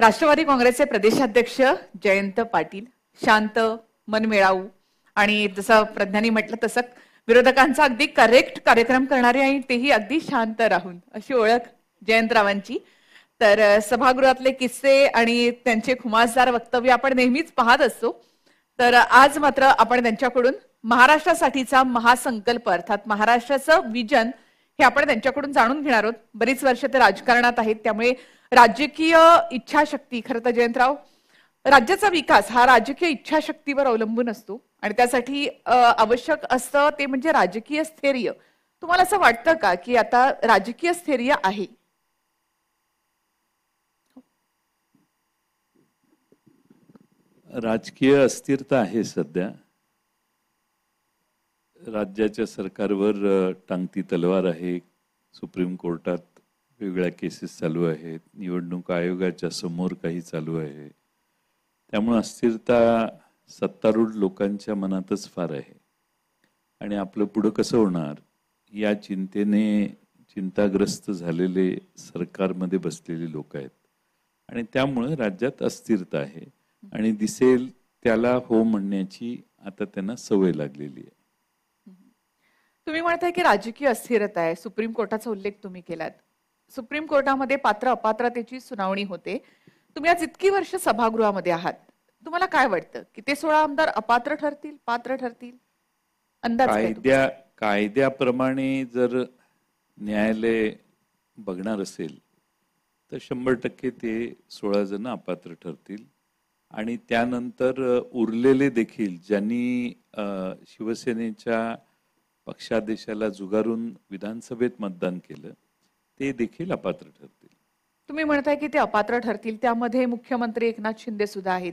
राष्ट्रवादी काँग्रेसचे प्रदेशाध्यक्ष जयंत पाटील शांत मनमिळाऊ आणि जसं प्रज्ञानी म्हटलं तसं विरोधकांचा अगदी करेक्ट कार्यक्रम करणारे आणि तेही अगदी शांत राहून अशी ओळख जयंतरावांची. तर सभागृहातले किस्से आणि त्यांचे खुमासदार वक्तव्य आपण नेहमीच पाहत असतो. तर आज मात्र आपण त्यांच्याकडून महाराष्ट्रासाठीचा महासंकल्प अर्थात महाराष्ट्राचं विजन हे आपण त्यांच्याकडून जाणून घेणार आहोत. बरीच वर्ष ते राजकारणात आहेत त्यामुळे राजकीय इच्छाशक्ती खरं तर जयंतराव राज्याचा विकास हा राजकीय इच्छाशक्तीवर अवलंबून असतो आणि त्यासाठी आवश्यक असतं ते म्हणजे राजकीय स्थैर्य. तुम्हाला असं वाटतं का की आता राजकीय स्थैर्य आहे? राजकीय अस्थिरता आहे सध्या. राज्याच्या सरकारवर टांगती तलवार आहे. सुप्रीम कोर्टात वेगळ्या केसेस चालू आहेत. निवडणूक आयोगाच्या समोर काही चालू आहे. त्यामुळे अस्थिरता सत्तारूढ लोकांच्या मनातच फार आहे. आणि आपलं पुढं कसं होणार? या चिंतेने चिंताग्रस्त झालेले सरकारमध्ये बसलेले लोक आहेत. आणि त्यामुळे राज्यात अस्थिरता आहे. आणि दिसेल त्याला हो म्हणण्याची आता त्यांना सवय लागलेली आहे. तुम्ही म्हणताय की राजकीय अस्थिरता आहे. सुप्रीम कोर्टाचा उल्लेख तुम्ही केलात. सुप्रीम कोर्टामध्ये पात्र अपात्रतेची सुनावणी होते. तुम्ही आज इतकी वर्ष सभागृहामध्ये आहात. तुम्हाला काय वाटतं? की ते सोळा आमदार अपात्र ठरतील पात्र ठरतील? अंदाज? कायद्या कायद्याप्रमाणे जर न्यायालय बघणार असेल तर शंभर टक्के ते सोळा जण अपात्र ठरतील. आणि त्यानंतर उरलेले देखील ज्यांनी शिवसेनेच्या पक्षादेशाला जुगारून विधानसभेत मतदान केलं ते देखील अपात्र ठरतील. तुम्ही म्हणताय की ते अपात्र ठरतील त्यामध्ये मुख्यमंत्री एकनाथ शिंदे सुद्धा आहेत.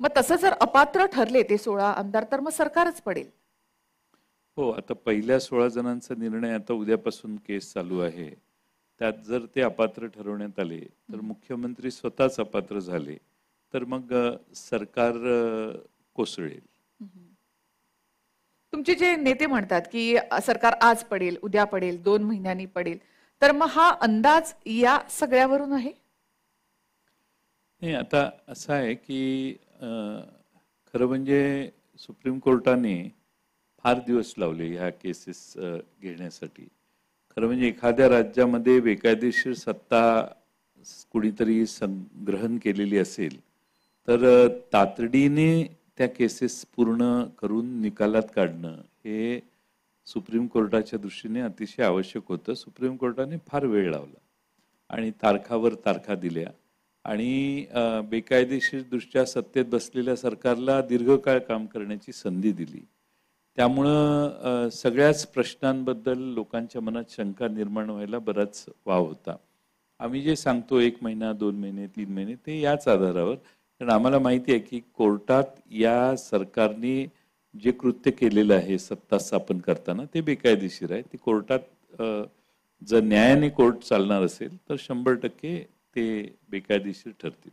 मग तसं जर अपात्र ठरले ते सोळा आमदार तर मग सरकारच पडेल. हो आता पहिल्या सोळा जणांचा निर्णय आता उद्यापासून केस चालू आहे. त्यात जर ते अपात्र ठरवण्यात आले तर मुख्यमंत्री स्वतःच अपात्र झाले तर मग सरकार कोसळेल. तुमचे जे नेते म्हणतात की सरकार आज पडेल उद्या पडेल दोन महिन्यांनी पडेल तर मग हा अंदाज या सगळ्यावरून आहे? नाही आता असं आहे की खरं म्हणजे सुप्रीम कोर्टाने फार दिवस लावले ह्या केसेस घेण्यासाठी. खरं म्हणजे एखाद्या राज्यामध्ये बेकायदेशीर सत्ता कुणीतरी संग्रहण केलेली असेल तर तातडीने त्या केसेस पूर्ण करून निकालात काढणं हे सुप्रीम कोर्टाच्या दृष्टीने अतिशय आवश्यक होतं. सुप्रीम कोर्टाने फार वेळ लावला आणि तारखावर तारखा दिल्या आणि बेकायदेशीरदृष्ट्या बेकायदेशीर दृष्ट्या सत्तेत बसलेल्या सरकारला दीर्घकाळ काम करण्याची संधी दिली. त्यामुळं सगळ्याच प्रश्नांबद्दल लोकांच्या मनात शंका निर्माण व्हायला बराच वाव होता. आम्ही जे सांगतो एक महिना दोन महिने तीन महिने ते याच आधारावर कारण आम्हाला माहिती आहे की कोर्टात या सरकारने जे कृत्य केलेलं आहे सत्ता स्थापन करताना ते बेकायदेशीर आहे. ते कोर्टात जर न्यायाने कोर्ट चालणार असेल तर शंभर टक्के ते बेकायदेशीर ठरतील.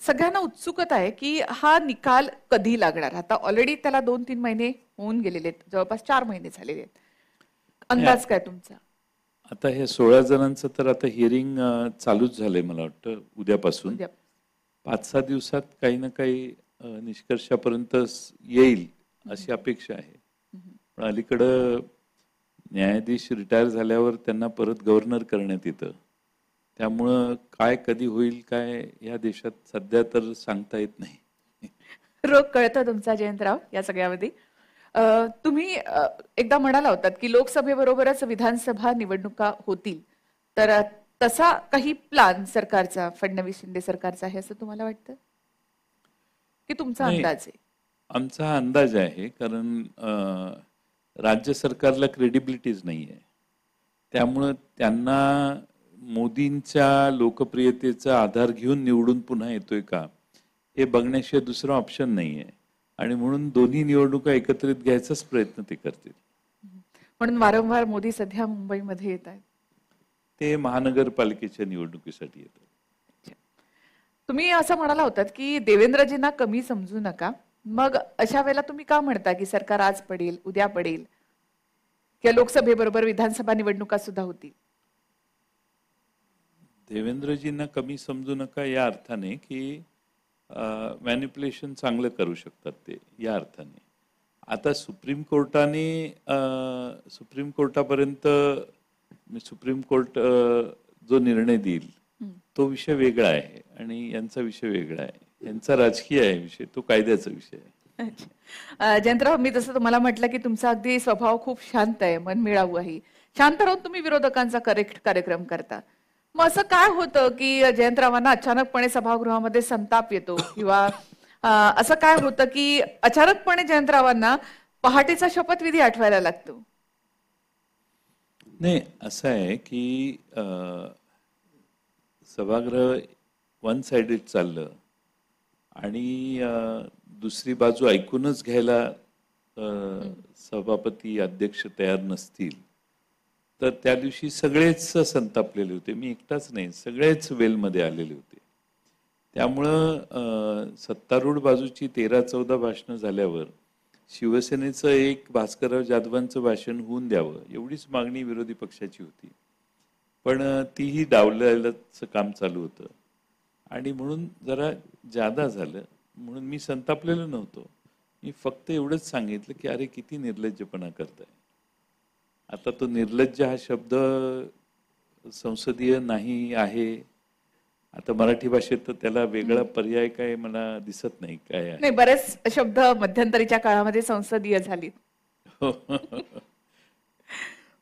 सगळ्यांना उत्सुकता आहे की हा निकाल कधी लागणार? आता ऑलरेडी त्याला दोन तीन महिने होऊन गेलेले आहेत. जवळपास चार महिने झालेले आहेत. अंदाज काय तुमचा? आता हे सोळा जणांचं तर आता हिअरिंग चालूच झालंय मला वाटतं उद्यापासून. उद्या पाच सहा दिवसात काही ना काही निष्कर्षापर्यंत येईल अशी अपेक्षा आहे. पण अलीकडं न्यायाधीश रिटायर झाल्यावर त्यांना परत गव्हर्नर करण्यात येतं. त्यामुळं काय कधी होईल काय या देशात सध्या तर सांगता येत नाही. रोग कळतो तुमचा जयंतराव या सगळ्यामध्ये. तुम्ही एकदा म्हणाला होतात की लोकसभेबरोबरच विधानसभा निवडणुका होतील. तर तसा काही प्लान सरकारचा फडणवीस शिंदे सरकारचा आहे असं तुम्हाला वाटतं? की तुमचा नाही. अंदाज आहे? आमचा हा अंदाज आहे कारण अ, राज्य सरकारला क्रेडिबिलिटीज नाही आहे त्यामुळं त्यांना मोदींच्या लोकप्रियतेचा आधार घेऊन निवडून पुन्हा येतोय का हे बघण्याशिवाय दुसरं ऑप्शन नाही आहे आणि म्हणून दोन्ही निवडणुका एकत्रित घ्यायचाच प्रयत्न ते करतील. म्हणून वारंवार मोदी सध्या मुंबईमध्ये येत आहेत. ते महानगरपालिकेच्या निवडणुकीसाठी येतात तुम्ही असं म्हणाला होतात की देवेंद्रजींना कमी समजू नका. मग अशा वेळेला तुम्ही का म्हणता की सरकार आज पडेल उद्या पडेल? किंवा लोकसभेबरोबर विधानसभा निवडणुका सुद्धा होतील. देवेंद्रजींना कमी समजू नका या अर्थाने की मॅनिप्युलेशन चांगलं करू शकतात ते या अर्थाने. आता सुप्रीम कोर्टाने सुप्रीम कोर्टापर्यंत सुप्रीम कोर्ट जो निर्णय देईल तो विषय वेगळा आहे आणि यांचा विषय वेगळा आहे. यांचा राजकीय आहे विषय तो कायद्याचा विषय आहे. जयंतराव मी जसं तुम्हाला म्हटलं की तुमचा अगदी स्वभाव खूप शांत आहे मन मिळावू आहे शांत राहून तुम्ही विरोधकांचा करेक्ट कार्यक्रम करता. मग असं काय होतं की जयंतरावांना अचानकपणे सभागृहामध्ये संताप येतो किंवा असं काय होतं की अचानकपणे जयंतरावांना पहाटेचा शपथविधी आठवायला लागतो? नाही असं आहे की सभागृह वन साइडेड चाललं आणि दुसरी बाजू ऐकूनच घ्यायला सभापती अध्यक्ष तयार नसतील. तर त्या दिवशी सगळेच संतापलेले होते. मी एकटाच नाही सगळेच वेलमध्ये आलेले होते. त्यामुळं सत्तारूढ बाजूची तेरा चौदा भाषणं झाल्यावर शिवसेनेचं एक भास्करराव जाधवांचं भाषण होऊन द्यावं एवढीच मागणी विरोधी पक्षाची होती. पण तीही डावलायलाच काम चालू होतं. आणि म्हणून जरा जादा झालं. म्हणून मी संतापलेलो नव्हतो. मी फक्त एवढंच सांगितलं की अरे किती निर्लज्जपणा करताय. आता तो निर्लज्ज हा शब्द संसदीय नाही आहे. आता मराठी भाषेत तर त्याला वेगळा पर्याय काय मला दिसत नाही काय आहे? नाही बरेच शब्द मध्यंतरीच्या काळामध्ये संसदीय झालीत.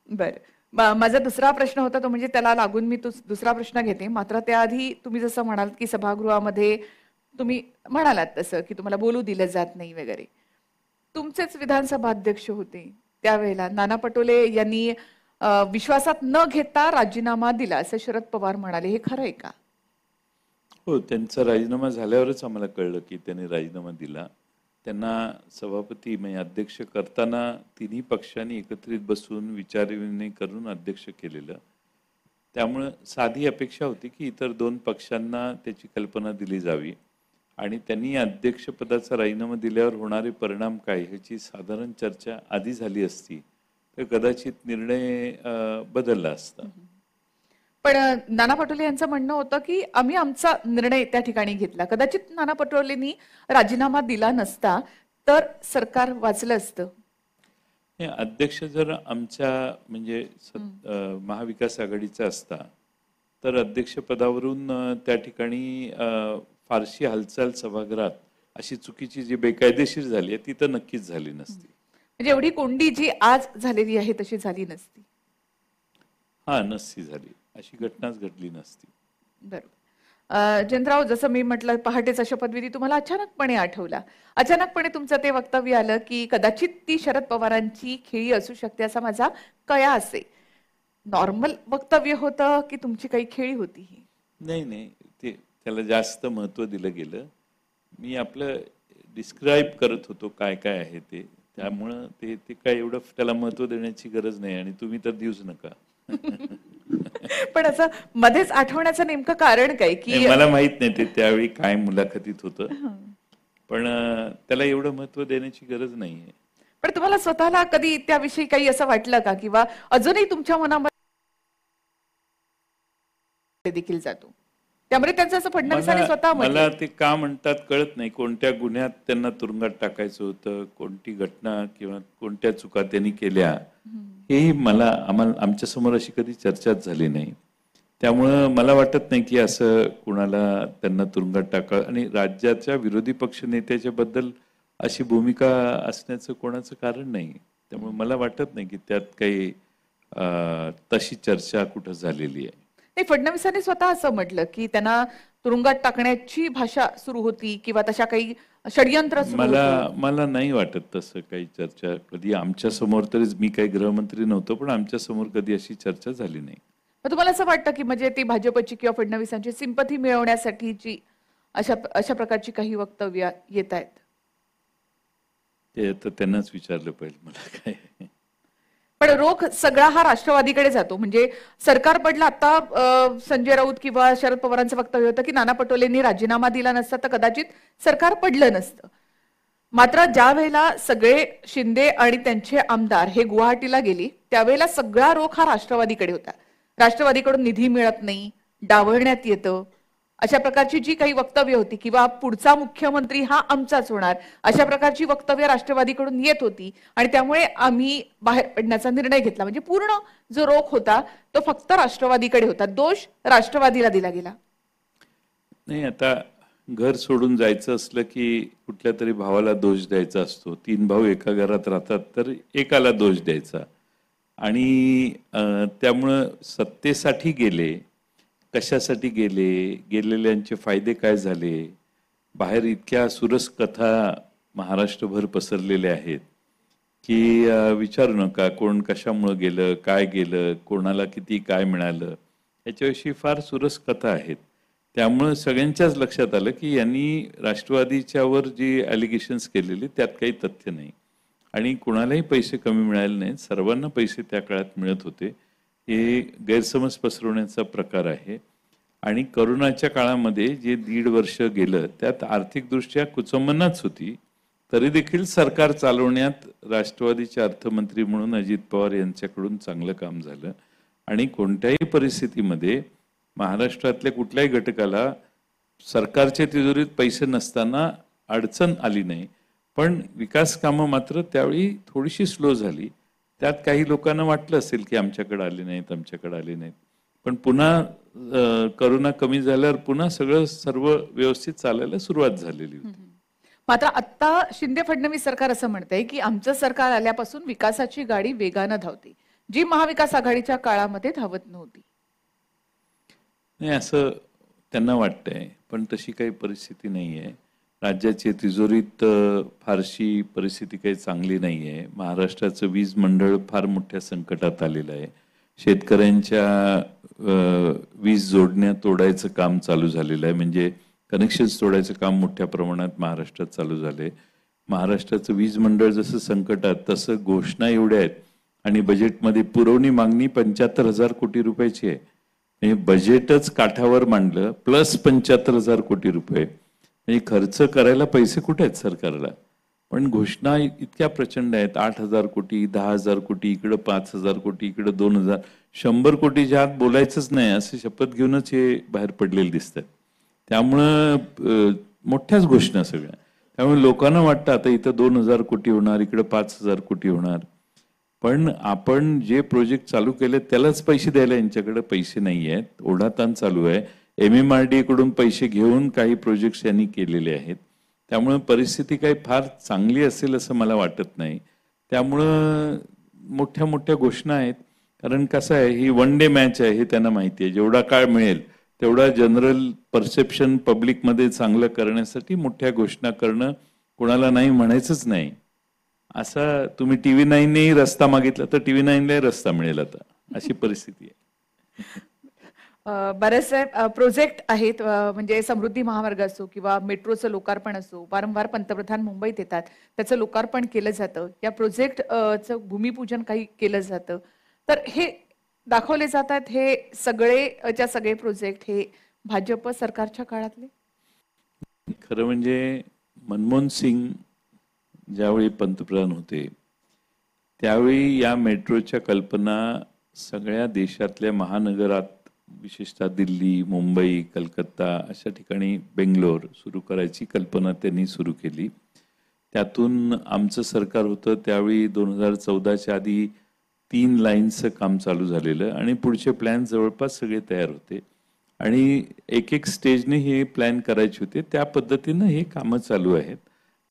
बर. मा- माझा दुसरा प्रश्न होता तो म्हणजे त्याला लागून मी तुस- दुसरा प्रश्न घेते. मात्र त्याआधी तुम्ही जसं म्हणाल की सभागृहामध्ये तुम्ही म्हणालात तसं की तुम्हाला बोलू दिलं जात नाही वगैरे. तुमचेच विधानसभा अध्यक्ष होते त्यावेळेला. नाना पटोले यांनी अं, विश्वासात न घेता राजीनामा दिला असं शरद पवार म्हणाले. हे खरं आहे का? हो त्यांचा राजीनामा झाल्यावरच आम्हाला कळलं की त्यांनी राजीनामा दिला. त्यांना सभापती म्हणजे अध्यक्ष करताना तिन्ही पक्षांनी एकत्रित बसून विचारविनिमय करून अध्यक्ष केलेलं. त्यामुळं साधी अपेक्षा होती की इतर दोन पक्षांना त्याची कल्पना दिली जावी. आणि त्यांनी अध्यक्षपदाचा राजीनामा दिल्यावर होणारे परिणाम काय ह्याची साधारण चर्चा आधी झाली असती. तर कदाचित निर्णय बदलला असता. पण नाना पटोले यांचं म्हणणं होतं की आम्ही आमचा निर्णय त्या ठिकाणी घेतला. कदाचित नाना पटोलेंनी राजीनामा दिला नसता तर सरकार वाचलं असतं. अध्यक्ष जर आमच्या म्हणजे महाविकास आघाडीचा असता तर अध्यक्षपदावरून त्या ठिकाणी फारशी हालचाल सभागृहात अशी चुकीची जी बेकायदेशीर झाली आहे ती तर नक्कीच झाली नसती. म्हणजे एवढी कोंडी जी आज झालेली आहे तशी झाली नसती. हा नसती झाली. अशी घटनाच घडली नसती. बरोबर. अ, जयंतराव जसं मी म्हटलं पहाटेचा शपथविधी तुम्हाला अचानकपणे आठवला. अचानकपणे तुमचं ते वक्तव्य आलं की कदाचित ती शरद पवारांची खेळी असू शकते असा माझा कया असे. नॉर्मल वक्तव्य होतं की तुमची काही खेळी होती ही? नाही नाही. ते त्याला जास्त महत्त्व दिलं गेलं. मी आपलं डिस्क्राईब करत होतो काय काय आहे ते. त्यामुळं ते ते काय एवढं त्याला महत्त्व देण्याची गरज नाही आणि तुम्ही तर देऊच नका. पण असं मध्येच आठवण्याचं नेमकं कारण काय? की मला माहीत नाही ते त्यावेळी काय मुलाखतीत होतं. पण त्याला एवढं महत्त्व देण्याची गरज नाहीये. पण तुम्हाला स्वतःला कधी त्याविषयी काही असं वाटलं का? किंवा अजूनही तुमच्या मनामध्ये देखील जातो. त्यामुळे त्यांचं असं फडणवीसांनी स्वतः मला ते का म्हणतात कळत नाही. कोणत्या गुन्ह्यात त्यांना तुरुंगात टाकायचं होतं? कोणती घटना किंवा कोणत्या चुका त्यांनी केल्या? हेही मला आम्हाला आमच्यासमोर अशी कधी चर्चाच झाली नाही. त्यामुळं मला वाटत नाही की असं कुणाला त्यांना तुरुंगात टाका आणि राज्याच्या विरोधी पक्ष नेत्याच्या बद्दल अशी भूमिका असण्याचं कोणाचं कारण नाही. त्यामुळे मला वाटत नाही की त्यात काही तशी चर्चा कुठं झालेली आहे. नाही फडणवीसांनी स्वतः असं म्हटलं की त्यांना तुरुंगात टाकण्याची भाषा सुरू होती किंवा तशा काही षडयंत्र मला. मला नाही वाटत तसं काही चर्चा. कधी आमच्यासमोर तरी मी काही गृहमंत्री नव्हतो पण आमच्यासमोर कधी अशी चर्चा झाली नाही. तुम्हाला असं वाटतं की म्हणजे ती भाजपची किंवा फडणवीसांची सिंपथी मिळवण्यासाठीची अशा अशा प्रकारची काही वक्तव्य येत आहेत? ते आता त्यांनाच विचारलं पाहिजे मला काय. पण रोख सगळा हा राष्ट्रवादीकडे जातो. म्हणजे सरकार पडलं आता संजय राऊत किंवा शरद पवारांचं वक्तव्य होतं की नाना पटोलेंनी राजीनामा दिला नसता तर कदाचित सरकार पडलं नसतं. मात्र ज्या वेळेला सगळे शिंदे आणि त्यांचे आमदार हे गुवाहाटीला गेली त्यावेळेला सगळा रोख हा राष्ट्रवादीकडे होता. राष्ट्रवादीकडून निधी मिळत नाही डावळण्यात येतं. अशा प्रकारची जी काही वक्तव्य होती किंवा पुढचा मुख्यमंत्री हा आमचाच होणार अशा प्रकारची वक्तव्य राष्ट्रवादीकडून येत होती आणि त्यामुळे आम्ही बाहेर पडण्याचा निर्णय घेतला. म्हणजे पूर्ण जो रोख होता तो फक्त राष्ट्रवादीकडे होता. दोष राष्ट्रवादीला दिला गेला. नाही आता घर सोडून जायचं असलं की कुठल्या तरी भावाला दोष द्यायचा असतो. तीन भाऊ एका घरात राहतात तर एकाला दोष द्यायचा. आणि त्यामुळं सत्तेसाठी गेले कशासाठी गेले? गेलेल्यांचे फायदे काय झाले? बाहेर इतक्या सुरस कथा महाराष्ट्रभर पसरलेल्या आहेत की विचारू नका कोण कशामुळं गेलं काय गेलं कोणाला किती काय मिळालं. याच्याविषयी फार सुरस कथा आहेत. त्यामुळं सगळ्यांच्याच लक्षात आलं की यांनी राष्ट्रवादीच्यावर जी ॲलिगेशन्स केलेली त्यात काही तथ्य नाही. आणि कुणालाही पैसे कमी मिळाले नाहीत. सर्वांना पैसे त्या काळात मिळत होते. हे गैरसमज पसरवण्याचा प्रकार आहे. आणि करोनाच्या काळामध्ये जे दीड वर्ष गेलं त्यात आर्थिकदृष्ट्या कुचंबनाच होती. तरी देखील सरकार चालवण्यात राष्ट्रवादीचे अर्थमंत्री म्हणून अजित पवार यांच्याकडून चांगलं काम झालं. आणि कोणत्याही परिस्थितीमध्ये महाराष्ट्रातल्या कुठल्याही घटकाला सरकारच्या तिजोरीत पैसे नसताना अडचण आली नाही. पण विकास कामं मात्र त्यावेळी थोडीशी स्लो झाली. त्यात काही लोकांना वाटलं असेल की आमच्याकडे आले नाहीत आमच्याकडे आले नाहीत. पण पुन्हा करोना कमी झाल्यावर पुन्हा सगळं सर्व व्यवस्थित चालायला सुरुवात झालेली होती. मात्र आता शिंदे फडणवीस सरकार असं म्हणतंय की आमचं सरकार आल्यापासून विकासाची गाडी वेगानं धावते. जी महाविकास आघाडीच्या काळामध्ये धावत नव्हती. नाही असं त्यांना वाटतंय पण तशी काही परिस्थिती नाही आहे राज्याची तिजोरीत फारशी परिस्थिती काही चांगली नाही आहे महाराष्ट्राचं वीज मंडळ फार मोठ्या संकटात आलेलं आहे. शेतकऱ्यांच्या वीज जोडण्या तोडायचं काम चालू झालेलं आहे. म्हणजे कनेक्शन्स तोडायचं काम मोठ्या प्रमाणात महाराष्ट्रात चालू झालंय. महाराष्ट्राचं वीज मंडळ जसं संकटात तसं घोषणा एवढ्या आहेत. आणि बजेटमध्ये पुरवणी मागणी पंच्याहत्तर हजार कोटी रुपयाची आहे. म्हणजे बजेटच काठावर मांडलं प्लस पंच्याहत्तर हजार कोटी रुपये. म्हणजे खर्च करायला पैसे कुठे आहेत सरकारला? पण घोषणा इतक्या प्रचंड आहेत. आठ हजार कोटी दहा हजार कोटी इकडं पाच हजार कोटी इकडं दोन हजार. शंभर कोटीच्या आत बोलायचंच नाही असे शपथ घेऊनच हे बाहेर पडलेले दिसतात. त्यामुळं मोठ्याच घोषणा सगळ्या. त्यामुळे लोकांना वाटतं आता इथं दोन हजार कोटी होणार इकडं पाच हजार कोटी होणार. पण आपण जे प्रोजेक्ट चालू केले त्यालाच पैसे द्यायला यांच्याकडे पैसे नाही आहेत ओढाताण चालू आहे. एम एम आर डी कडून पैसे घेऊन काही प्रोजेक्ट्स यांनी केलेले आहेत. त्यामुळे परिस्थिती काही फार चांगली असेल असं मला वाटत नाही. त्यामुळं मोठ्या मोठ्या घोषणा आहेत. कारण कसं आहे ही वन डे मॅच आहे हे त्यांना माहिती आहे. जेवढा काळ मिळेल तेवढा जनरल परसेप्शन पब्लिकमध्ये चांगलं करण्यासाठी मोठ्या घोषणा करणं कोणाला नाही म्हणायचंच नाही. असा तुम्ही टीव्ही नाईननेही रस्ता मागितला तर टीव्ही नाईनलाही रस्ता मिळेल आता. अशी परिस्थिती आहे. बरेचसे प्रोजेक्ट आहेत म्हणजे समृद्धी महामार्ग असो किंवा मेट्रोचं लोकार्पण असो वारंवार पंतप्रधान मुंबईत येतात त्याचं लोकार्पण केलं जातं. या प्रोजेक्ट चं भूमिपूजन काही केलं जातं. तर हे दाखवले जातात हे सगळे सगळे प्रोजेक्ट हे भाजप सरकारच्या काळातले? खरं म्हणजे मनमोहन सिंग ज्यावेळी पंतप्रधान होते त्यावेळी या मेट्रोच्या कल्पना सगळ्या देशातल्या महानगरात विशेषतः दिल्ली मुंबई कलकत्ता अशा ठिकाणी बेंगलोर सुरू करायची कल्पना त्यांनी सुरू केली. त्यातून आमचं सरकार होतं त्यावेळी दोन हजार चौदाच्या आधी तीन लाईन्सचं काम चालू झालेलं आणि पुढचे प्लॅन जवळपास सगळे तयार होते. आणि एक एक स्टेजने हे प्लॅन करायचे होते. त्या पद्धतीनं हे कामं चालू आहेत.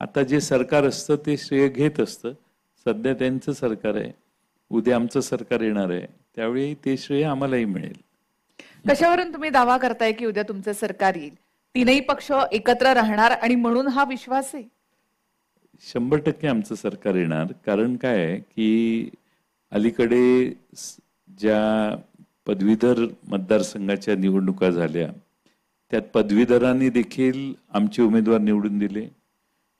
आता जे सरकार असतं ते श्रेय घेत असतं. सध्या त्यांचं सरकार आहे. उद्या आमचं सरकार येणार आहे. त्यावेळी ते श्रेय आम्हालाही मिळेल. कशावरून तुम्ही दावा करताय की उद्या तुमचं सरकार येईल? तीनही पक्ष एकत्र राहणार आणि म्हणून हा विश्वास आहे. शंभर टक्के आमचं सरकार येणार. कारण काय आहे की अलीकडे ज्या पदवीधर मतदारसंघाच्या निवडणुका झाल्या त्यात पदवीधरांनी देखील आमचे उमेदवार निवडून दिले.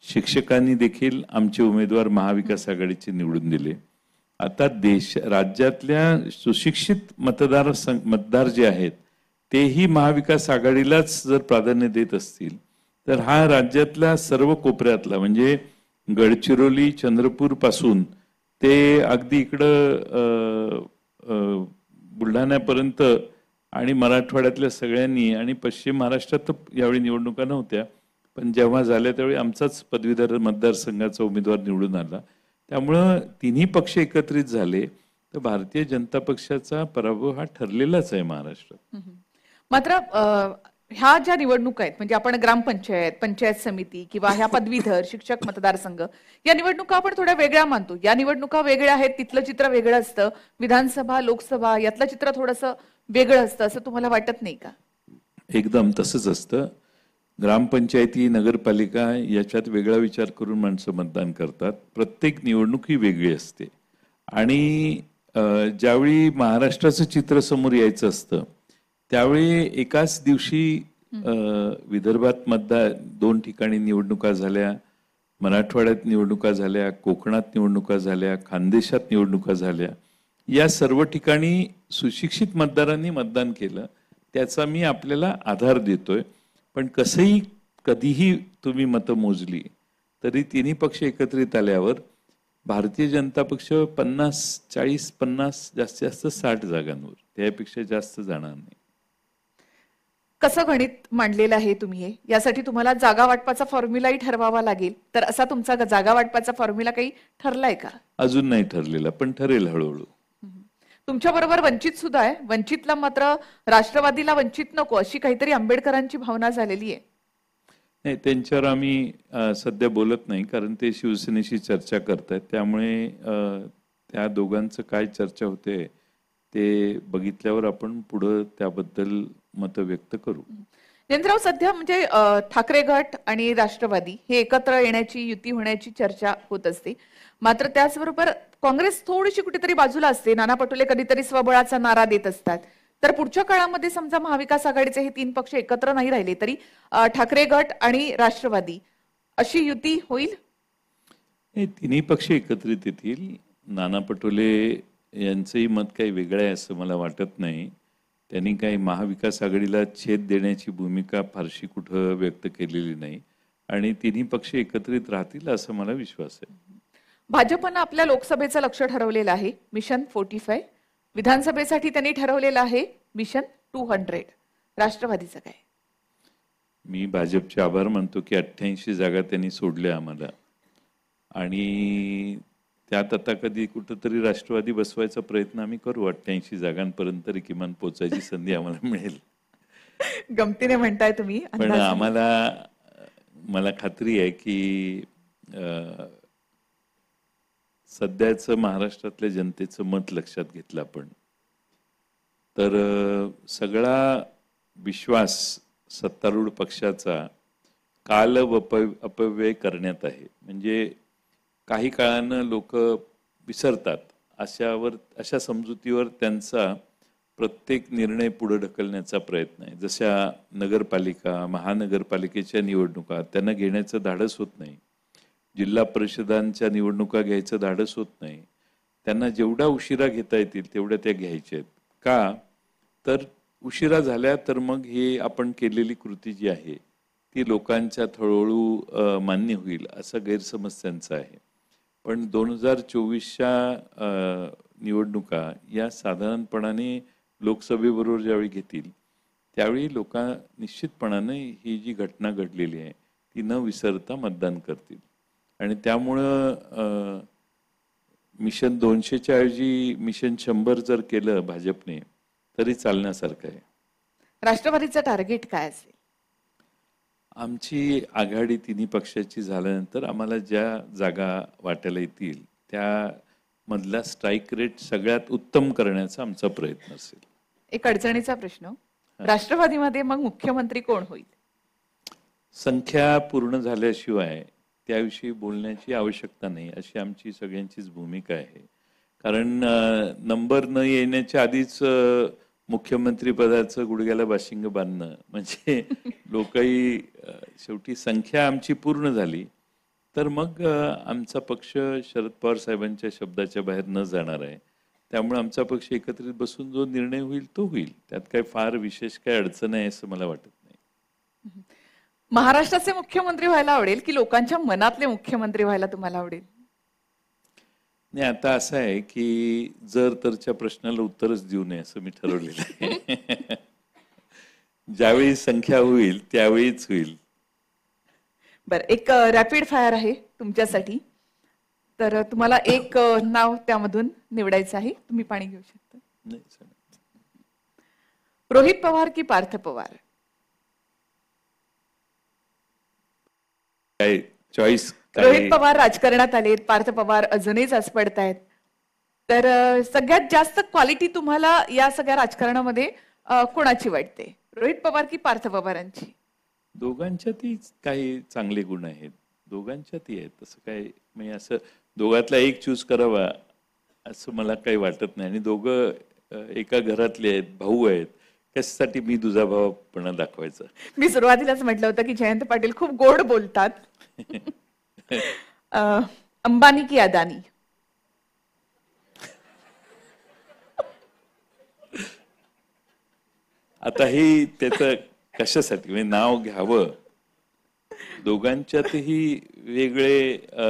शिक्षकांनी देखील आमचे उमेदवार महाविकास आघाडीचे निवडून दिले. आता देश राज्यातल्या सुशिक्षित मतदार सं- मतदार जे आहेत तेही महाविकास आघाडीलाच जर प्राधान्य देत असतील तर हा राज्यातल्या सर्व कोपऱ्यातला म्हणजे गडचिरोली चंद्रपूरपासून ते अगदी इकडं बुलढाण्यापर्यंत आणि मराठवाड्यातल्या सगळ्यांनी आणि पश्चिम महाराष्ट्रात तर यावेळी निवडणुका नव्हत्या पण जेव्हा झाल्या त्यावेळी आमचाच पदवीधर मतदारसंघाचा उमेदवार निवडून आला. त्यामुळं तिन्ही पक्ष एकत्रित झाले तर भारतीय जनता पक्षाचा पराभव हा ठरलेलाच आहे महाराष्ट्रात मात्र ह्या ज्या निवडणुका आहेत म्हणजे आपण ग्रामपंचायत पंचायत समिती किंवा ह्या पदवीधर शिक्षक मतदारसंघ या निवडणुका आपण थोड्या वेगळ्या मानतो. या निवडणुका वेगळ्या आहेत तिथलं चित्र वेगळं असतं. विधानसभा लोकसभा यातलं चित्र थोडंसं वेगळं असतं असं तुम्हाला वाटत नाही का? एकदम तसंच असतं. ग्रामपंचायती नगरपालिका याच्यात वेगळा विचार करून माणसं मतदान करतात. प्रत्येक निवडणूक ही वेगळी असते. आणि ज्यावेळी महाराष्ट्राचं चित्र समोर यायचं असतं त्यावेळी एकाच दिवशी विदर्भात मतदार दोन ठिकाणी निवडणुका झाल्या मराठवाड्यात निवडणुका झाल्या कोकणात निवडणुका झाल्या खानदेशात निवडणुका झाल्या. या सर्व ठिकाणी सुशिक्षित मतदारांनी मतदान केलं. त्याचा मी आपल्याला आधार देतोय. पण कसंही कधीही तुम्ही मतं मोजली तरी तिन्ही पक्ष एकत्रित आल्यावर भारतीय जनता पक्ष पन्नास चाळीस पन्नास जास्तीत जास्त साठ जागांवर. त्यापेक्षा जास्त जाणार नाही. कसं गणित मांडलेलं आहे तुम्ही हे? यासाठी तुम्हाला जागा वाटपाचा फॉर्म्युलाही ठरवावा लागेल. तर असा तुमचा जागा वाटपाचा फॉर्म्युला काही ठरलाय का? अजून नाही ठरलेला पण ठरेल हळूहळू. तुमच्या बरोबर वंचित सुद्धा आहे. वंचितला मात्र राष्ट्रवादीला वंचित नको अशी काहीतरी आंबेडकरांची भावना झालेली आहे. नाही त्यांच्यावर आम्ही सध्या बोलत नाही कारण ते शिवसेनेशी चर्चा करतायत. त्यामुळे अ, त्या दोघांचं काय चर्चा होते ते बघितल्यावर आपण पुढं त्याबद्दल मतं व्यक्त करू. जयंतराव सध्या म्हणजे ठाकरे गट आणि राष्ट्रवादी हे एकत्र येण्याची युती होण्याची चर्चा होत असते. मात्र त्याचबरोबर काँग्रेस थोडीशी कुठेतरी बाजूला असते. नाना पटोले कधीतरी स्वबळाचा नारा देत असतात. तर पुढच्या काळामध्ये समजा महाविकास आघाडीचे हे तीन पक्ष एकत्र नाही राहिले तरी ठाकरे गट आणि राष्ट्रवादी अशी युती होईल? तिन्ही पक्ष एकत्रित येतील. नाना पटोले यांचंही मत काही वेगळं आहे असं मला वाटत नाही. त्यांनी काही महाविकास आघाडीला छेद देण्याची भूमिका फारशी कुठं व्यक्त केलेली नाही. आणि तिन्ही पक्ष एकत्रित राहतील असा मला विश्वास आहे. भाजपनं आपल्या लोकसभेचं लक्ष ठरवलेलं आहे. मिशन फोर्टी फाय विधानसभेसाठी त्यांनी ठरवलेलं आहे मिशन टू हंड्रेड. राष्ट्रवादीचं काय? मी भाजपचे आभार मानतो की अठ्ठ्याऐंशी जागा त्यांनी सोडल्या आम्हाला. आणि त्यात आता कधी कुठंतरी राष्ट्रवादी बसवायचा प्रयत्न आम्ही करू. अठ्ठ्याऐंशी जागांपर्यंत तरी किमान पोचायची संधी आम्हाला मिळेल. गमतीने म्हणताय तुम्ही पण. आम्हाला मला खात्री आहे की सध्याचं महाराष्ट्रातल्या जनतेचं मत लक्षात घेतलं आपण. तर सगळा विश्वास सत्तारूढ पक्षाचा काल अपव्य अपव्यय करण्यात आहे. म्हणजे काही काळानं लोक विसरतात. अशावर अशा समजुतीवर त्यांचा प्रत्येक निर्णय पुढं ढकलण्याचा प्रयत्न आहे. जशा नगरपालिका महानगरपालिकेच्या निवडणुका त्यांना घेण्याचं धाडस होत नाही. जिल्हा परिषदांच्या निवडणुका घ्यायचं धाडस होत नाही. त्यांना जेवढ्या उशिरा घेता येतील तेवढ्या त्या घ्यायच्या आहेत. का? तर उशिरा झाल्या तर मग हे आपण केलेली कृती जी आहे ती लोकांच्या हळूहळू मान्य होईल असा गैरसमज त्यांचा आहे. पण दोन हजार चोवीसच्या निवडणुका या साधारणपणाने लोकसभेबरोबर ज्यावेळी घेतील त्यावेळी लोक निश्चितपणाने ही जी घटना घडलेली आहे ती न विसरता मतदान करतील. आणि त्यामुळं मिशन दोनशेच्या ऐवजी मिशन शंभर जर केलं भाजपने तरी चालण्यासारखं आहे. राष्ट्रवादीचं टार्गेट काय असेल? आमची आघाडी तिन्ही पक्षाची झाल्यानंतर आम्हाला ज्या जागा वाटायला येतील त्या मधला स्ट्राईक रेट सगळ्यात उत्तम करण्याचा आमचा प्रयत्न असेल. एक अडचणीचा प्रश्न. राष्ट्रवादीमध्ये मग मुख्यमंत्री कोण होईल? संख्या पूर्ण झाल्याशिवाय त्याविषयी बोलण्याची आवश्यकता नाही अशी आमची सगळ्यांचीच भूमिका आहे. कारण नंबर न येण्याच्या आधीच मुख्यमंत्री पदाचं गुडघ्याला बाशिंग बांधणं. म्हणजे लोकही शेवटी संख्या आमची पूर्ण झाली. तर मग आमचा पक्ष शरद पवार साहेबांच्या शब्दाच्या बाहेर न जाणार आहे. त्यामुळे आमचा पक्ष एकत्रित बसून जो निर्णय होईल तो होईल. त्यात काय फार विशेष काय अडचण आहे असं मला वाटत नाही. महाराष्ट्राचे मुख्यमंत्री व्हायला आवडेल की लोकांच्या मनातले मुख्यमंत्री व्हायला तुम्हाला आवडेल? नाही आता असं आहे की जर तरच्या प्रश्नाला उत्तरच देऊ नये असं मी ठरवलेलं आहे. ज्यावेळी संख्या होईल त्यावेळीच होईल. बरं एक रॅपिड फायर आहे तुमच्यासाठी. तर तुम्हाला एक नाव त्यामधून निवडायचं आहे. तुम्ही पाणी घेऊ शकता. रोहित पवार की पार्थ पवार? काय? चॉईस रोहित पवार राजकारणात आलेत पार्थ पवार अजूनही पडतायत तर सगळ्यात जास्त क्वालिटी तुम्हाला या सगळ्या राजकारणामध्ये कोणाची वाटते? रोहित पवार की पार्थ पवारांची? दोघांच्यातही काही चांगले गुण आहेत. दोघांच्यातही आहेत. तसं काय म्हणजे असं दोघातला एक चूज करावा असं मला काही वाटत नाही. आणि दोघं एका घरातले आहेत भाऊ आहेत. कशासाठी मी दुजाभावपणा दाखवायचा? मी सुरुवातीलाच म्हटलं होतं की जयंत पाटील खूप गोड बोलतात. अ, अंबानी की अदानी? आता हे त्याचं कशासाठी? म्हणजे नाव घ्यावं? दोघांच्यातही वेगळे अ,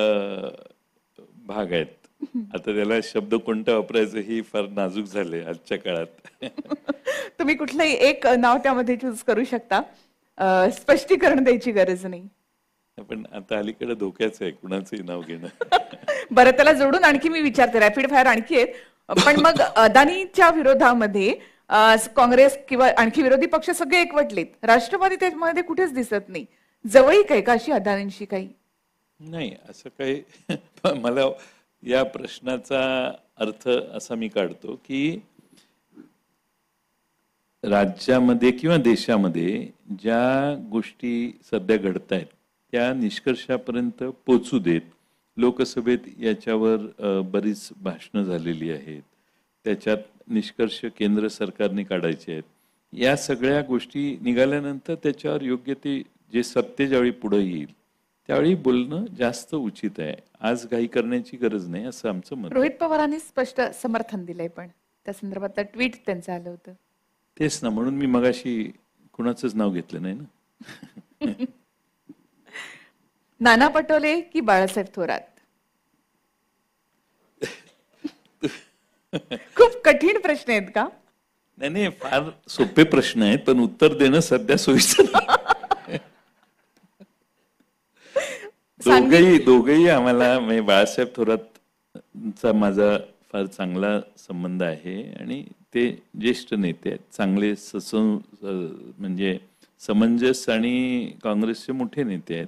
भाग आहेत. आता त्याला शब्द कोणता वापरायचं ही फार नाजूक झाले आजच्या काळात. तुम्ही कुठलंही एक नाव त्यामध्ये चूज करू शकता. अ, स्पष्टीकरण द्यायची गरज नाही. पण आता अलीकडे धोक्याचं आहे कुणाचंही नाव घेणं. बरं त्याला जोडून आणखी मी विचारते रॅपिड फायर आणखी आहेत. पण मग अदानीच्या विरोधामध्ये अ, काँग्रेस किंवा आणखी विरोधी पक्ष सगळे एकवटलेत. राष्ट्रवादी त्यामध्ये कुठेच दिसत नाही. जवळीक आहे का अशी अदानींशी काही? नाही असं काही मला या प्रश्नाचा अर्थ असा मी काढतो की राज्यामध्ये किंवा देशामध्ये ज्या गोष्टी सध्या घडत आहेत त्या निष्कर्षापर्यंत पोचू देत लोकसभेत याच्यावर बरीच भाषणं झालेली आहेत त्याच्यात निष्कर्ष केंद्र सरकारने काढायचे आहेत या सगळ्या गोष्टी निघाल्यानंतर त्याच्यावर योग्य ते जे सत्य ज्यावेळी पुढे येईल त्यावेळी बोलणं जास्त उचित आहे. आज घाई करण्याची गरज नाही असं आमचं मत. रोहित पवारांनी स्पष्ट समर्थन दिलंय पण. त्या संदर्भात ट्विट त्यांचं आलं होतं. तेच ना म्हणून मी मगाशी कुणाचंच नाव घेतलं नाही ना. नाना पटोले की बाळासाहेब थोरात? खूप कठीण प्रश्न आहेत का? नाही नाही फार सोपे प्रश्न आहेत पण उत्तर देणं सध्या सोयीचं नाही. दोघही दोघही आम्हाला म्हणजे बाळासाहेब थोरातचा माझा फार चांगला संबंध आहे आणि ते ज्येष्ठ नेते आहेत. चांगले ससं म्हणजे समंजस आणि काँग्रेसचे मोठे नेते आहेत.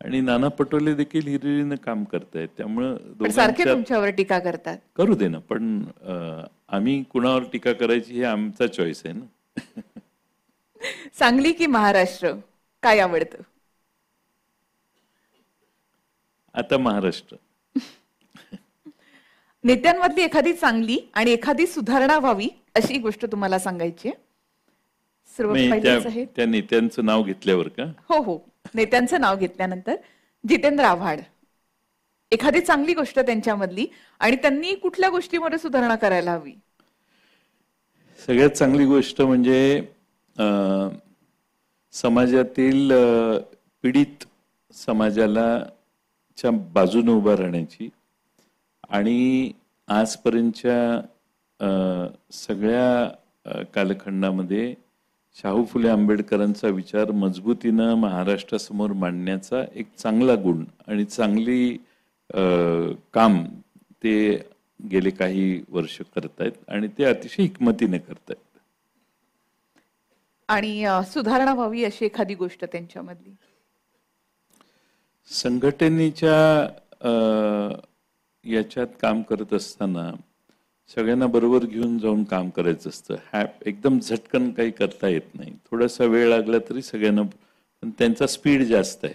आणि नाना पटोले देखील हिरिरीनं काम करतायत. त्यामुळं सारखे तुमच्यावर टीका करतात. करू दे ना पण आम्ही कुणावर टीका करायची हे आमचा चॉईस आहे ना. सांगली की महाराष्ट्र? काय आवडतं? आता महाराष्ट्र. नेत्यांमधली एखादी चांगली आणि एखादी सुधारणा व्हावी अशी गोष्ट तुम्हाला सांगायची आहे. सर्व नाही, त्या आहे त्या नेत्यांचं नाव घेतल्यावर का? हो हो. नेत्यांचं नाव घेतल्यानंतर जितेंद्र आव्हाड. एखादी चांगली गोष्ट त्यांच्यामधली आणि त्यांनी कुठल्या गोष्टीमध्ये सुधारणा करायला हवी? सगळ्यात चांगली गोष्ट म्हणजे अं, समाजातील अं, पीडित समाजाला च्या बाजूने उभा राहण्याची. आणि आजपर्यंतच्या सगळ्या कालखंडामध्ये शाहू फुले आंबेडकरांचा विचार मजबूतीनं महाराष्ट्रासमोर मांडण्याचा एक चांगला गुण आणि चांगली काम ते गेले काही वर्ष करतायत आणि ते अतिशय हिकमतीने करतायत. आणि सुधारणा व्हावी अशी एखादी गोष्ट त्यांच्यामधली? संघटनेच्या याच्यात काम करत असताना सगळ्यांना बरोबर घेऊन जाऊन काम करायचं असतं. हॅप एकदम झटकन काही करता येत नाही. थोडासा वेळ लागला तरी सगळ्यांना पण त्यांचा स्पीड जास्त आहे.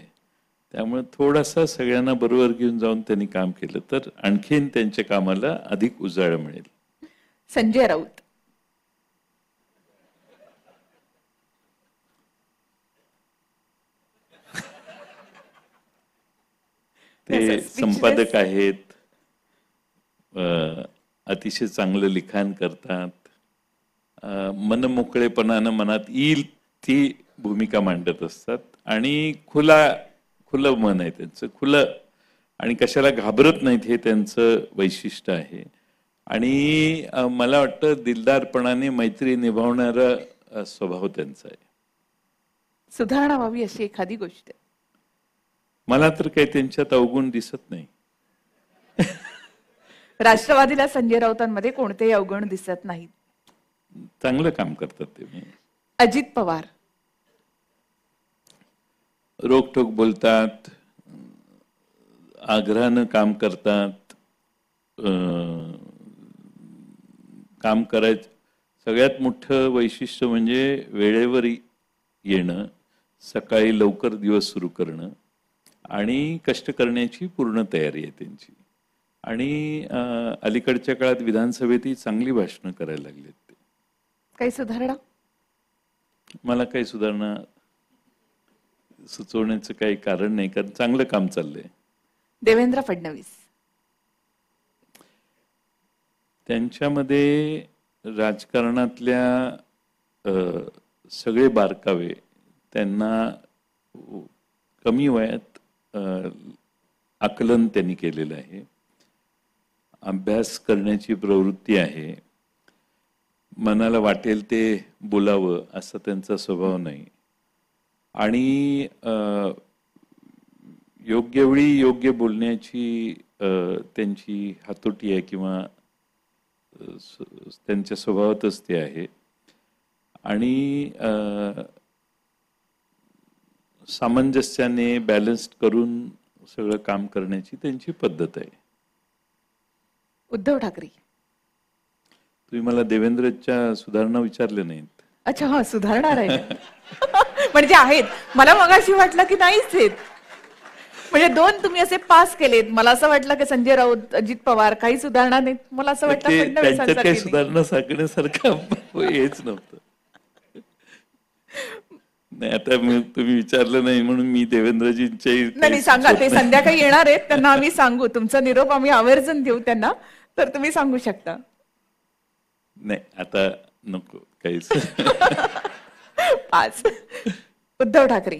त्यामुळे थोडासा सगळ्यांना बरोबर घेऊन जाऊन त्यांनी काम केलं तर आणखीन त्यांच्या कामाला अधिक उजाळा मिळेल. संजय राऊत. ते. संपादक आहेत. अतिशय चांगलं लिखाण करतात. मनमोकळेपणानं मनात येईल ती भूमिका मांडत असतात. आणि खुला खुलं मन आहे त्यांचं. खुलं आणि कशाला घाबरत नाहीत हे त्यांचं वैशिष्ट्य आहे. आणि मला वाटतं दिलदारपणाने मैत्री निभावणारा स्वभाव त्यांचा आहे. सुधारणा व्हावी अशी एखादी गोष्ट मला तर काही त्यांच्यात अवगुण दिसत नाही. राष्ट्रवादीला संजय राऊतांमध्ये कोणतेही अवगुण दिसत नाहीत. चांगलं काम करतात ते अजित पवार. रोखठोक बोलतात आग्रहानं काम करतात काम करायचं सगळ्यात मोठं वैशिष्ट्य म्हणजे वेळेवर येणं सकाळी लवकर दिवस सुरू करणं आणि कष्ट करण्याची पूर्ण तयारी आहे त्यांची. आणि अलीकडच्या काळात विधानसभेतही चांगली भाषणं करायला लागलेत ते. काही सुधारणा? मला काही सुधारणा सुचवण्याचं काही कारण नाही कारण चांगलं काम चाललंय. देवेंद्र फडणवीस. त्यांच्यामध्ये राजकारणातल्या सगळे बारकावे त्यांना कमी वयात आकलन त्यांनी केलेलं आहे. अभ्यास करण्याची प्रवृत्ती आहे. मनाला वाटेल ते बोलावं असा त्यांचा स्वभाव नाही. आणि योग्य वेळी योग्य बोलण्याची त्यांची हातोटी आहे किंवा त्यांच्या स्वभावातच ते आहे. आणि सामंजस्याने बॅलन्स करून सगळं काम करण्याची त्यांची पद्धत आहे. उद्धव ठाकरे. तुम्ही मला देवेंद्रच्या सुधारणा विचारल्या नाहीत. अच्छा हा सुधारणार आहे म्हणजे आहेत. मला मगाशी वाटलं की नाहीच आहेत. म्हणजे दोन तुम्ही असे पास केलेत. मला असं वाटलं की संजय राऊत अजित पवार काही सुधारणा नाहीत. मला असं वाटलं त्यांच्यात काही फडणवीसांसारखी नाही. सुधारणा सांगण्यासारखं हेच नव्हतं. नाही आता मी तुम्ही विचारलं नाही म्हणून मी देवेंद्रजींच्याही नाही सांगा. ते संध्याकाळी येणार आहेत त्यांना आम्ही सांगू. तुमचा निरोप आम्ही आवर्जून देऊ त्यांना तर तुम्ही सांगू शकता. नाही आता नको काहीच. पाच. उद्धव ठाकरे.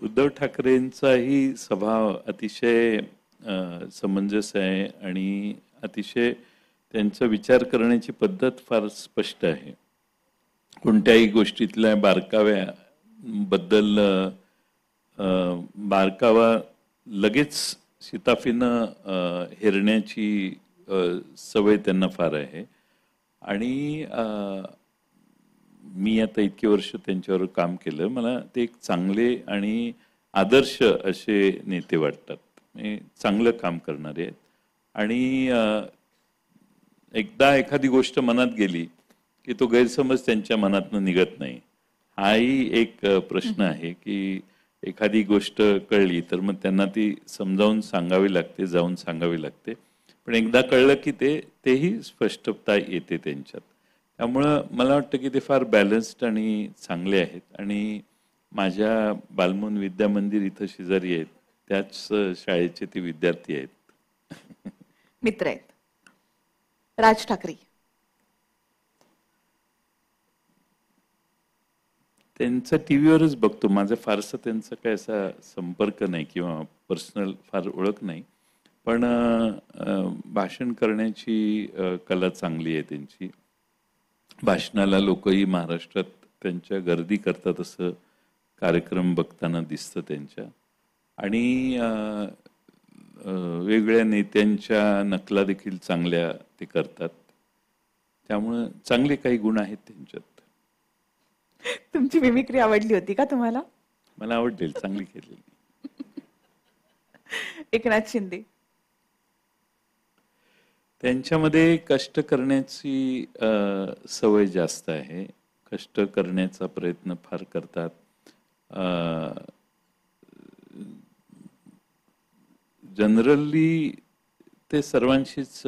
उद्धव ठाकरेंचाही स्वभाव अतिशय समंजस आहे आणि अतिशय त्यांचा विचार करण्याची पद्धत फार स्पष्ट आहे. कोणत्याही गोष्टीतल्या बारकाव्या बद्दल बारकावा लगेच शिताफीनं हेरण्याची सवय त्यांना फार आहे. आणि मी आता इतके वर्ष त्यांच्यावर काम केलं मला ते एक चांगले आणि आदर्श असे नेते वाटतात. चांगलं काम करणारे आहेत. आणि एकदा एखादी गोष्ट मनात गेली की तो गैरसमज त्यांच्या मनातनं निघत नाही. हाही एक प्रश्न आहे की एखादी गोष्ट कळली तर मग त्यांना ती समजावून सांगावी लागते जाऊन सांगावी लागते. पण एकदा कळलं की ते तेही स्पष्टता येते त्यांच्यात. त्यामुळं मला वाटतं की ते फार बॅलन्स्ड आणि चांगले आहेत. आणि माझ्या बालमोन विद्या मंदिर इथं शेजारी आहेत. त्याच शाळेचे ते विद्यार्थी आहेत. मित्र आहेत. राज ठाकरे. त्यांचं टीव्हीवरच बघतो. माझा फारसा त्यांचा काय असा संपर्क नाही किंवा पर्सनल फार ओळख नाही. पण भाषण करण्याची कला चांगली आहे त्यांची. भाषणाला लोकही महाराष्ट्रात त्यांच्या गर्दी करतात असं कार्यक्रम बघताना दिसतं त्यांच्या. आणि वेगळ्या वेगवेगळ्या नेत्यांच्या नकला देखील चांगल्या ते करतात. त्यामुळं चांगले काही गुण आहेत त्यांच्यात. तुमची मिमिक्री आवडली होती का तुम्हाला? मला आवडेल चांगली केलेली. एकनाथ शिंदे. त्यांच्यामध्ये कष्ट करण्याची सवय जास्त आहे. कष्ट करण्याचा प्रयत्न फार करतात. जनरली ते सर्वांशीच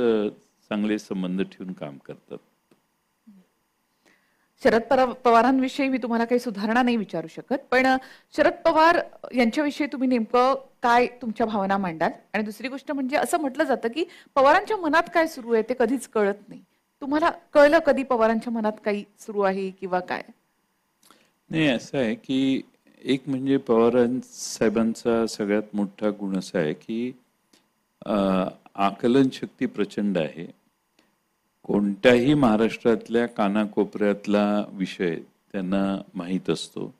चांगले संबंध ठेवून काम करतात. शरद पवारांविषयी मी तुम्हाला काही सुधारणा नाही विचारू शकत पण शरद पवार यांच्याविषयी तुम्ही नेमकं काय तुमच्या भावना मांडाल? आणि दुसरी गोष्ट म्हणजे असं म्हटलं जातं की पवारांच्या मनात काय सुरू आहे ते कधीच कळत नाही. तुम्हाला कळलं कधी पवारांच्या मनात काही सुरू आहे किंवा काय? नाही असं आहे की एक म्हणजे पवार साहेबांचा सगळ्यात मोठा गुण असा आहे की आकलन शक्ती प्रचंड आहे. कोणत्याही महाराष्ट्रातल्या कानाकोपऱ्यातला विषय त्यांना माहीत असतो.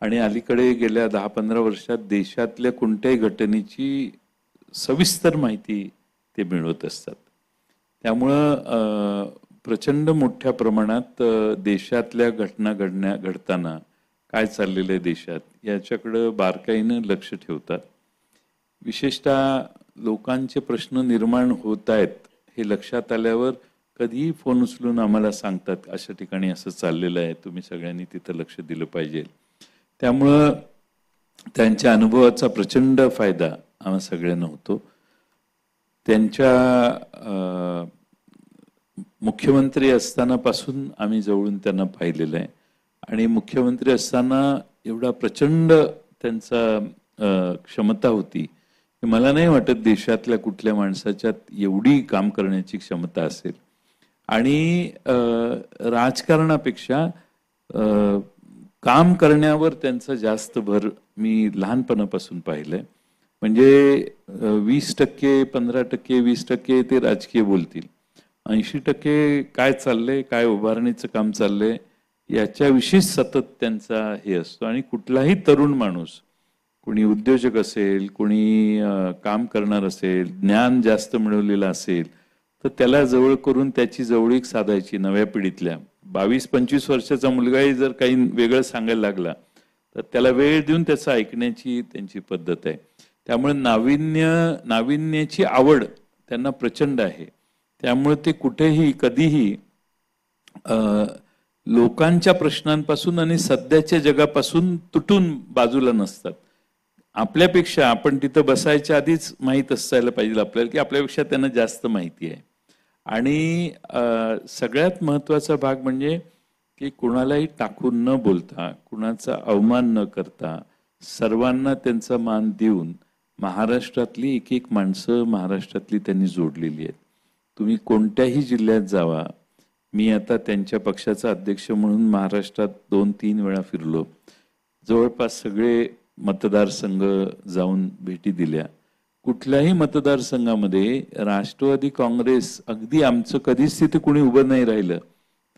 आणि अलीकडे गेल्या दहा पंधरा वर्षात देशातल्या कोणत्याही घटनेची सविस्तर माहिती ते मिळवत असतात. त्यामुळं प्रचंड मोठ्या प्रमाणात देशातल्या घटना घडण्या घडताना काय चाललेलं आहे देशात याच्याकडं बारकाईनं लक्ष ठेवतात. विशेषतः लोकांचे प्रश्न निर्माण होत आहेत हे लक्षात आल्यावर कधीही फोन उचलून आम्हाला सांगतात अशा ठिकाणी असं चाललेलं आहे तुम्ही सगळ्यांनी तिथं लक्ष दिलं पाहिजे. त्यामुळं त्यांच्या अनुभवाचा प्रचंड फायदा आम्हा सगळ्यांना होतो. त्यांच्या अं, मुख्यमंत्री असतानापासून आम्ही जवळून त्यांना पाहिलेलं आहे. आणि मुख्यमंत्री असताना एवढा प्रचंड त्यांचा अं, क्षमता होती मला नाही वाटत देशातल्या कुठल्या माणसाच्यात एवढी काम करण्याची क्षमता असेल. आणि राजकारणापेक्षा काम करण्यावर त्यांचा जास्त भर मी लहानपणापासून पाहिलंय. म्हणजे वीस टक्के पंधरा टक्के वीस टक्के ते राजकीय बोलतील. ऐंशी टक्के काय चाललंय काय उभारणीचं काम चाललंय याच्याविषयीच सतत त्यांचा हे असतो. आणि कुठलाही तरुण माणूस कोणी उद्योजक असेल कोणी काम करणार असेल ज्ञान जास्त मिळवलेलं असेल तर त्याला जवळ करून त्याची जवळीक साधायची नव्या पिढीतल्या. बावीस पंचवीस वर्षाचा मुलगाही जर काही वेगळं सांगायला लागला तर त्याला वेळ देऊन त्याचं ऐकण्याची त्यांची पद्धत आहे. त्यामुळे नाविन्य नाविन्याची आवड त्यांना प्रचंड आहे. त्यामुळे ते कुठेही कधीही लोकांच्या प्रश्नांपासून आणि सध्याच्या जगापासून तुटून बाजूला नसतात. आपल्यापेक्षा आपण तिथं बसायच्या आधीच माहीत असायला पाहिजे आपल्याला की आपल्यापेक्षा त्यांना जास्त माहिती आहे. आणि सगळ्यात महत्त्वाचा भाग म्हणजे की कुणालाही टाकून न बोलता कुणाचा अवमान न करता सर्वांना त्यांचा मान देऊन महाराष्ट्रातली एक एक माणसं महाराष्ट्रातली त्यांनी जोडलेली आहेत. तुम्ही कोणत्याही जिल्ह्यात जावा. मी आता त्यांच्या पक्षाचा अध्यक्ष म्हणून महाराष्ट्रात दोन तीन वेळा फिरलो. जवळपास सगळे मतदारसंघ जाऊन भेटी दिल्या. कुठल्याही मतदारसंघामध्ये राष्ट्रवादी काँग्रेस अगदी आमचं कधीच तिथे कुणी उभं नाही राहिलं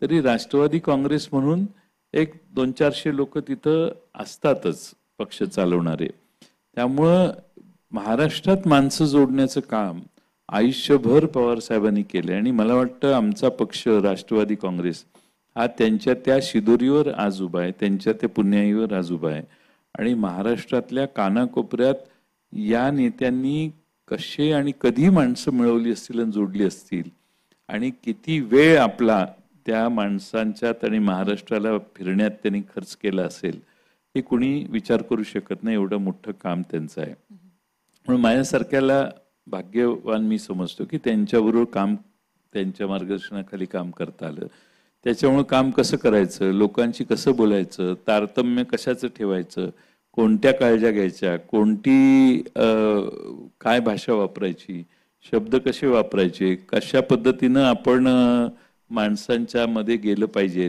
तरी राष्ट्रवादी काँग्रेस म्हणून एक दोन चारशे लोक तिथं असतातच पक्ष चालवणारे. त्यामुळं महाराष्ट्रात माणसं जोडण्याचं काम आयुष्यभर पवार साहेबांनी आणि मला वाटतं आमचा पक्ष राष्ट्रवादी काँग्रेस हा त्यांच्या त्या शिदोरीवर आज उभा आहे त्यांच्या त्या पुण्याईवर आज उभा आहे. आणि महाराष्ट्रातल्या कानाकोपऱ्यात या नेत्यांनी कसे आणि कधी माणसं मिळवली असतील आणि जोडली असतील? आणि किती वेळ आपला त्या माणसांच्यात आणि महाराष्ट्राला फिरण्यात त्यांनी खर्च केला असेल हे कुणी विचार करू शकत नाही एवढं मोठं काम त्यांचं आहे. म्हणून माझ्यासारख्याला भाग्यवान मी समजतो की त्यांच्याबरोबर काम त्यांच्या मार्गदर्शनाखाली काम करता आलं. त्याच्यामुळे काम कसं करायचं? लोकांशी कसं बोलायचं? तारतम्य कशाचं ठेवायचं? कोणत्या काळज्या घ्यायच्या? कोणती काय भाषा वापरायची? शब्द कसे वापरायचे? कशा पद्धतीनं आपण माणसांच्या मध्ये गेलं पाहिजे?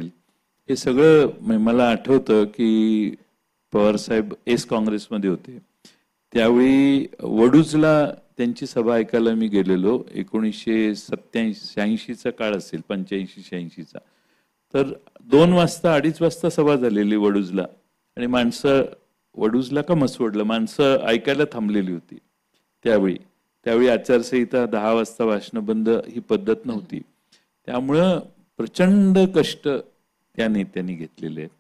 हे सगळं मला आठवतं की पवार साहेब एस काँग्रेसमध्ये होते. त्यावेळी वडूजला त्यांची सभा ऐकायला मी गेलेलो. एकोणीसशे सत्याऐंशी शहाऐंशीचा काळ असेल पंच्याऐंशी शहाऐंशीचा. तर दोन वाजता अडीच वाजता सभा झालेली वडूजला. आणि माणसं वडूजला का मसवडलं? माणसं ऐकायला थांबलेली होती. त्यावेळी त्यावेळी आचारसंहिता दहा वाजता भाषणं बंद ही पद्धत नव्हती. त्यामुळं प्रचंड कष्ट त्या नेत्यांनी घेतलेले. आहेत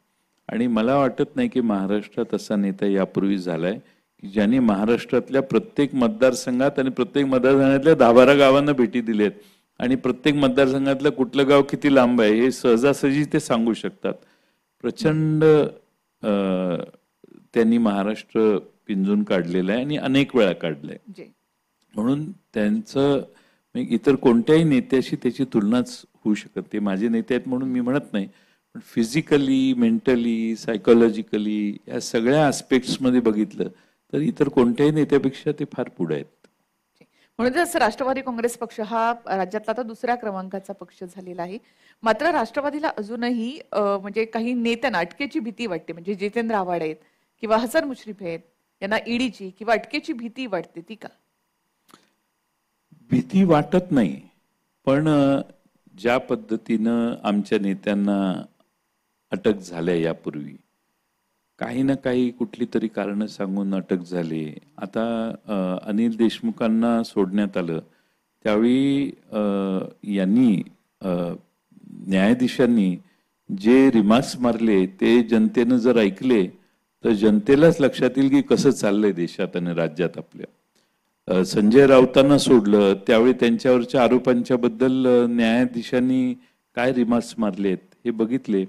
आणि मला वाटत नाही की महाराष्ट्रात असा नेता यापूर्वी झालाय की ज्याने महाराष्ट्रातल्या प्रत्येक मतदारसंघात आणि प्रत्येक मतदारसंघातल्या दहा बारा गावांना भेटी दिल्यात आणि प्रत्येक मतदारसंघातलं कुठलं गाव किती लांब आहे हे सहजासहजी ते सांगू शकतात. प्रचंड त्यांनी महाराष्ट्र पिंजून काढलेलं आहे आणि अनेक वेळा काढलंय. म्हणून त्यांचं इतर कोणत्याही नेत्याशी त्याची तुलनाच होऊ शकत ते माझे नेते आहेत म्हणून मी म्हणत नाही. पण फिजिकली मेंटली सायकोलॉजिकली या सगळ्या मध्ये बघितलं तर इतर कोणत्याही नेत्यापेक्षा ते फार पुढे आहेत. म्हणूनच राष्ट्रवादी काँग्रेस पक्ष हा राज्यातला आता दुसऱ्या क्रमांकाचा पक्ष झालेला आहे. मात्र राष्ट्रवादीला अजूनही म्हणजे काही नेत्यांना अटकेची भीती वाटते. म्हणजे जितेंद्र आव्हाड आहेत किंवा हसन मुश्रीफ आहेत यांना ईडीची किंवा अटकेची भीती वाटते ती का? भीती वाटत नाही पण ज्या पद्धतीनं आमच्या नेत्यांना अटक झाल्या यापूर्वी काही ना काही कुठली तरी कारणं सांगून अटक झाली. आता अनिल देशमुखांना सोडण्यात आलं त्यावेळी यांनी न्यायाधीशांनी जे रिमार्क्स मारले ते जनतेनं जर ऐकले तर जनतेलाच लक्षात येईल की कसं चाललंय देशात आणि राज्यात आपल्या. संजय राऊतांना सोडलं त्यावेळी त्यांच्यावरच्या आरोपांच्या बद्दल न्यायाधीशांनी काय रिमार्क्स मारलेत हे बघितले.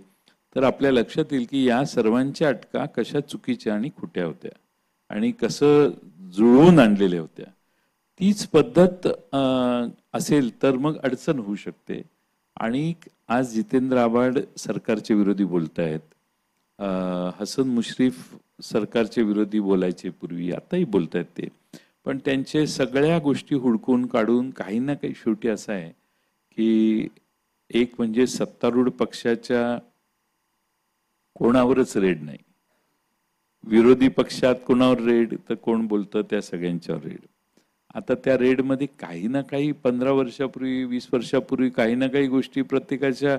तर आपल्या लक्षात येईल की या सर्वांच्या अटका कशा चुकीच्या आणि खोट्या होत्या आणि कसं जुळवून आणलेल्या होत्या. तीच पद्धत असेल तर मग अडचण होऊ शकते. आणि आज जितेंद्र आव्हाड सरकारचे विरोधी बोलत आहेत हसन मुश्रीफ सरकारचे विरोधी बोलायचे पूर्वी आताही बोलत आहेत ते. पण त्यांचे सगळ्या गोष्टी हुडकून काढून काही ना काही शेवटी असं आहे की एक म्हणजे सत्तारूढ पक्षाच्या कोणावरच रेड नाही. विरोधी पक्षात कोणावर रेड तर कोण बोलतं त्या सगळ्यांच्यावर रेड. आता त्या रेडमध्ये काही ना काही पंधरा वर्षापूर्वी वीस वर्षापूर्वी काही ना काही गोष्टी प्रत्येकाच्या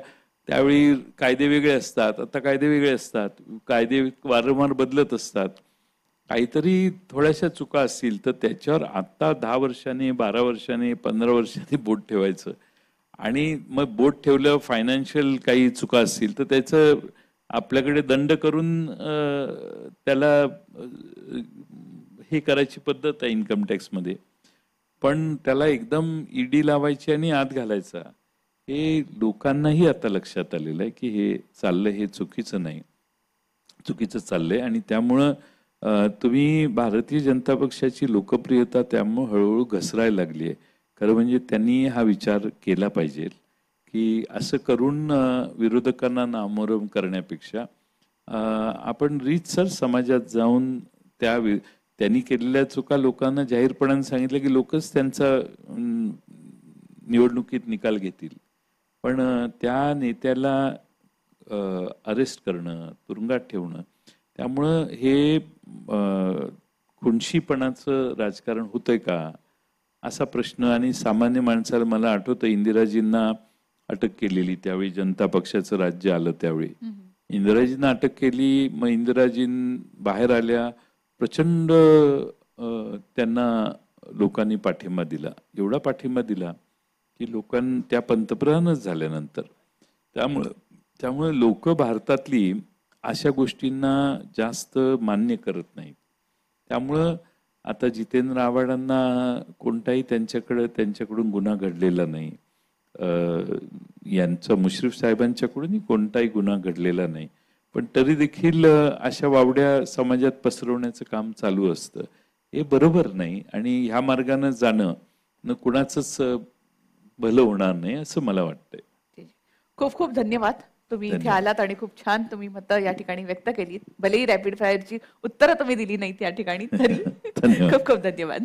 त्यावेळी कायदे वेगळे असतात आता कायदे वेगळे असतात कायदे वारंवार बदलत असतात. काहीतरी थोड्याशा चुका असतील तर त्याच्यावर आता दहा वर्षाने बारा वर्षाने पंधरा वर्षाने बोट ठेवायचं. आणि मग बोट ठेवल्यावर फायनान्शियल काही चुका असतील तर त्याचं आपल्याकडे दंड करून त्याला हे करायची पद्धत आहे इन्कम टॅक्समध्ये पण त्याला एकदम ईडी लावायची आणि आत घालायचा. हे लोकांनाही आता लक्षात आलेलं आहे की हे चाललं हे चुकीचं नाही. चुकीचं चाललंय आणि त्यामुळं तुम्ही भारतीय जनता पक्षाची लोकप्रियता त्यामुळं हळूहळू घसरायला लागली आहे खरं म्हणजे त्यांनी हा विचार केला पाहिजे की असं करून विरोधकांना नामोरम करण्यापेक्षा आपण रीतसर समाजात जाऊन त्या वि- त्यांनी केलेल्या चुका लोकांना जाहीरपणाने सांगितलं की लोकच त्यांचा निवडणुकीत निकाल घेतील. पण त्या नेत्याला अरेस्ट करणं तुरुंगात ठेवणं त्यामुळं हे अं, खुणशीपणाचं राजकारण होतंय का? असा प्रश्न आणि सामान्य माणसाला मला आठवतं इंदिराजींना अटक केलेली त्यावेळी जनता पक्षाचं राज्य आलं त्यावेळी. इंदिराजींना अटक केली मग इंदिराजीं बाहेर आल्या प्रचंड त्यांना लोकांनी पाठिंबा दिला. एवढा पाठिंबा दिला. की लोकां त्या पंतप्रधानच झाल्यानंतर. त्यामुळं त्यामुळे लोक भारतातली अशा गोष्टींना जास्त मान्य करत नाहीत. त्यामुळं आता जितेंद्र आव्हाडांना कोणताही त्यांच्याकडं त्यांच्याकडून गुन्हा घडलेला नाही. यांचा मुश्रीफ साहेबांच्याकडूनही कोणताही गुन्हा घडलेला नाही. पण तरी देखील अशा वावड्या समाजात पसरवण्याचं काम चालू असतं. हे बरोबर नाही आणि ह्या मार्गानं जाणं न कुणाचंच भलं होणार नाही असं मला वाटतंय. खूप खूप धन्यवाद तुम्ही इथे धन्यवाद. आलात आणि खूप छान तुम्ही मतं या ठिकाणी व्यक्त केलीत भलेही रॅपिड फायरची उत्तरं तुम्ही दिली नाहीत या ठिकाणी तरी धन्यवाद. खूप खूप धन्यवाद